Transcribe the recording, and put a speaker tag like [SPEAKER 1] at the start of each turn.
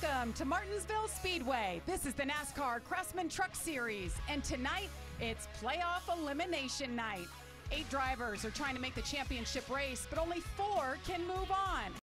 [SPEAKER 1] Welcome to Martinsville Speedway. This is the NASCAR Craftsman Truck Series, and tonight it's playoff elimination night. Eight drivers are trying to make the championship race, but only four can move on.